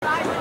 Bye.